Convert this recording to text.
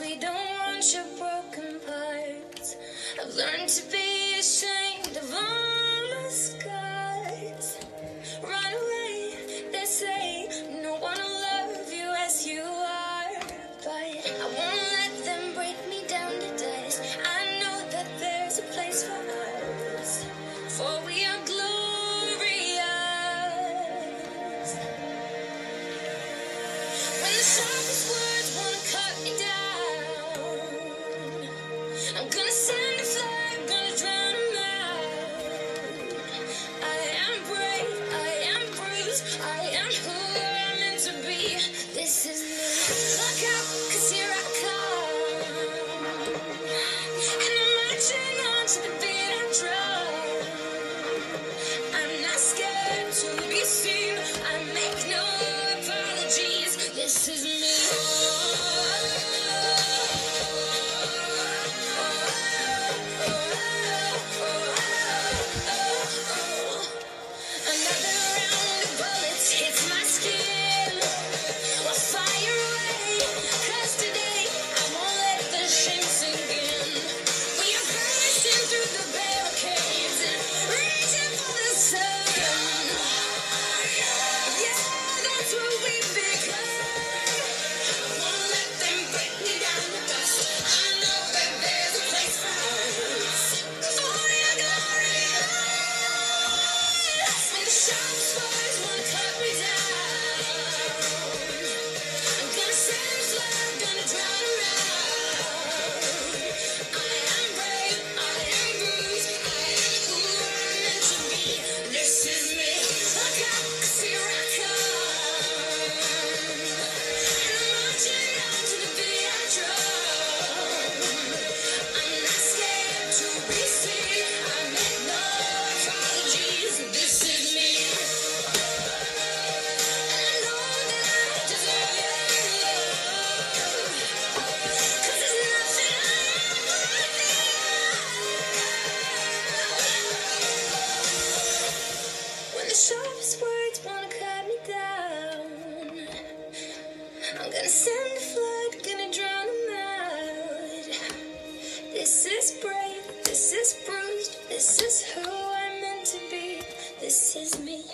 We don't want your broken parts. I've learned to be ashamed of all my scars. Run away, they say. No one will love you as you are. But I won't let them break me down to dust. I know that there's a place for us. For we are glorious. When the sharpest words wanna cut me down. Yes. Gonna send a flood, gonna drown them out. This is brave, this is bruised, this is who I'm meant to be, this is me.